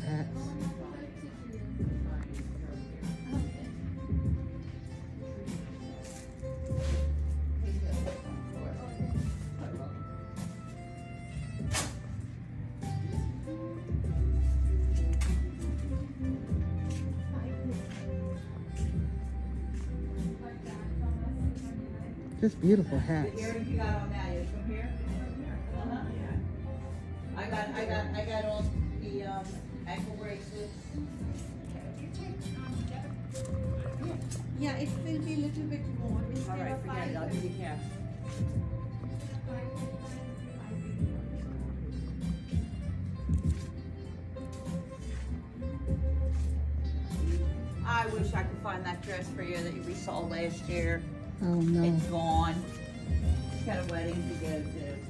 hats. Just beautiful hats. The earrings you got on that is from here? Uh-huh. I got, I got, I got all the, um, ankle bracelets. Yeah, it will be a little bit more. All Instead right, forget five, it, I'll give you cash. I wish I could find that dress for you that we saw last year. Oh no. It's gone. She's Got a wedding to go to.